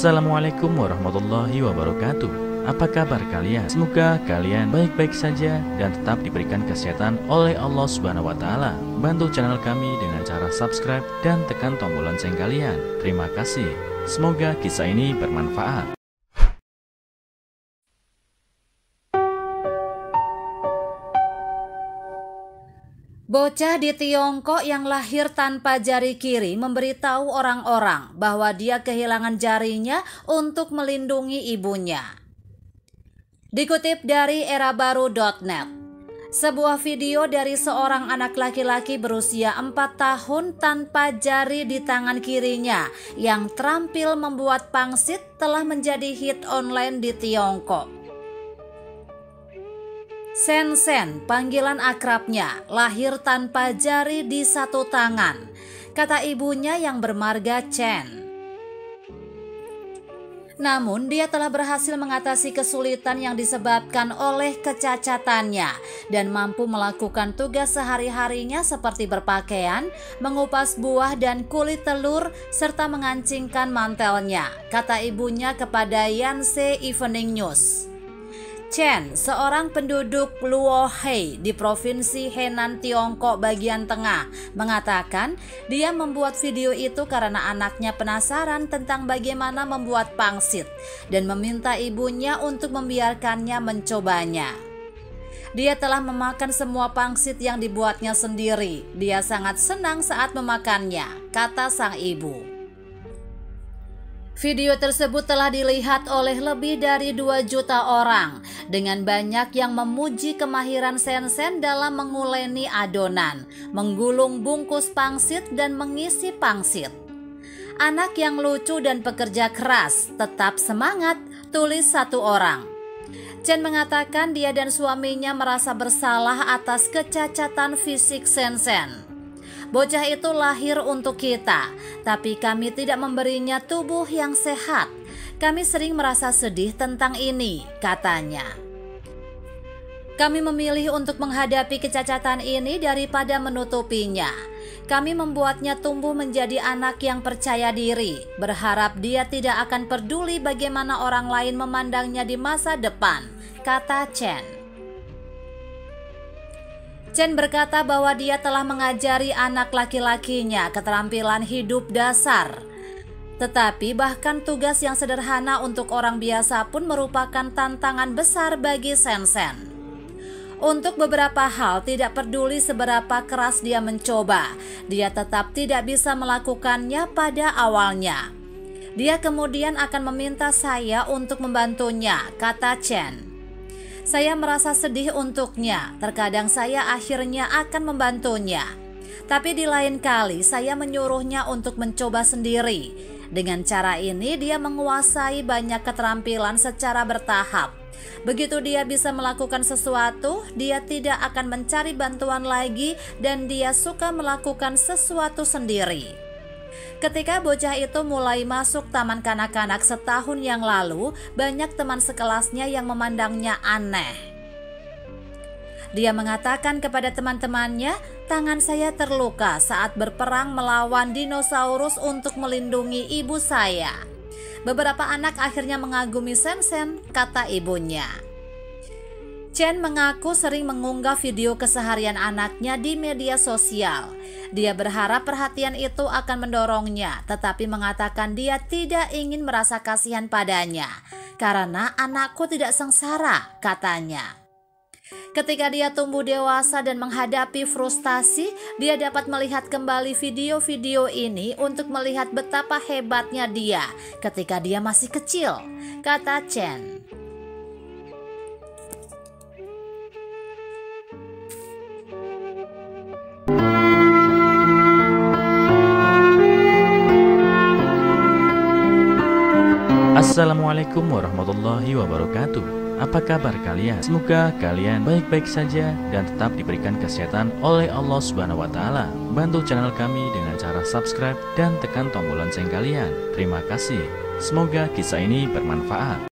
Assalamualaikum warahmatullahi wabarakatuh Apa kabar kalian? Semoga kalian baik-baik saja dan tetap diberikan kesehatan oleh Allah Subhanahu wa taala. Bantu channel kami dengan cara subscribe dan tekan tombol lonceng kalian. Terima kasih. Semoga kisah ini bermanfaat. Bocah di Tiongkok yang lahir tanpa jari kiri memberitahu orang-orang bahwa dia kehilangan jarinya untuk melindungi ibunya. Dikutip dari erabaru.net, sebuah video dari seorang anak laki-laki berusia 4 tahun tanpa jari di tangan kirinya yang terampil membuat pangsit telah menjadi hit online di Tiongkok. Sen Sen, panggilan akrabnya, lahir tanpa jari di satu tangan, kata ibunya yang bermarga Chen. Namun, dia telah berhasil mengatasi kesulitan yang disebabkan oleh kecacatannya dan mampu melakukan tugas sehari-harinya seperti berpakaian, mengupas buah dan kulit telur, serta mengancingkan mantelnya, kata ibunya kepada Yanse Evening News. Chen, seorang penduduk Luohei di provinsi Henan, Tiongkok bagian tengah, mengatakan dia membuat video itu karena anaknya penasaran tentang bagaimana membuat pangsit dan meminta ibunya untuk membiarkannya mencobanya. Dia telah memakan semua pangsit yang dibuatnya sendiri. Dia sangat senang saat memakannya, kata sang ibu. Video tersebut telah dilihat oleh lebih dari 2 juta orang dengan banyak yang memuji kemahiran Sensen dalam menguleni adonan, menggulung bungkus pangsit dan mengisi pangsit. Anak yang lucu dan pekerja keras, tetap semangat, tulis satu orang. Chen mengatakan dia dan suaminya merasa bersalah atas kecacatan fisik Sensen. Bocah itu lahir untuk kita, tapi kami tidak memberinya tubuh yang sehat. Kami sering merasa sedih tentang ini, katanya. Kami memilih untuk menghadapi kecacatan ini daripada menutupinya. Kami membuatnya tumbuh menjadi anak yang percaya diri, berharap dia tidak akan peduli bagaimana orang lain memandangnya di masa depan, kata Chen. Chen berkata bahwa dia telah mengajari anak laki-lakinya keterampilan hidup dasar. Tetapi bahkan tugas yang sederhana untuk orang biasa pun merupakan tantangan besar bagi Sensen. Untuk beberapa hal tidak peduli seberapa keras dia mencoba, dia tetap tidak bisa melakukannya pada awalnya. Dia kemudian akan meminta saya untuk membantunya, kata Chen. Saya merasa sedih untuknya. Terkadang saya akhirnya akan membantunya. Tapi di lain kali saya menyuruhnya untuk mencoba sendiri. Dengan cara ini dia menguasai banyak keterampilan secara bertahap. Begitu dia bisa melakukan sesuatu, dia tidak akan mencari bantuan lagi dan dia suka melakukan sesuatu sendiri. Ketika bocah itu mulai masuk taman kanak-kanak setahun yang lalu, banyak teman sekelasnya yang memandangnya aneh. Dia mengatakan kepada teman-temannya, "Tangan saya terluka saat berperang melawan dinosaurus untuk melindungi ibu saya." Beberapa anak akhirnya mengagumi Sensen, kata ibunya. Chen mengaku sering mengunggah video keseharian anaknya di media sosial. Dia berharap perhatian itu akan mendorongnya, tetapi mengatakan dia tidak ingin merasa kasihan padanya karena anakku tidak sengsara, katanya. Ketika dia tumbuh dewasa dan menghadapi frustasi, dia dapat melihat kembali video-video ini untuk melihat betapa hebatnya dia ketika dia masih kecil, kata Chen. Assalamualaikum warahmatullahi wabarakatuh Apa kabar kalian? Semoga kalian baik-baik saja dan tetap diberikan kesehatan oleh Allah Subhanahu wa taala. Bantu channel kami dengan cara subscribe dan tekan tombol lonceng kalian. Terima kasih. Semoga kisah ini bermanfaat.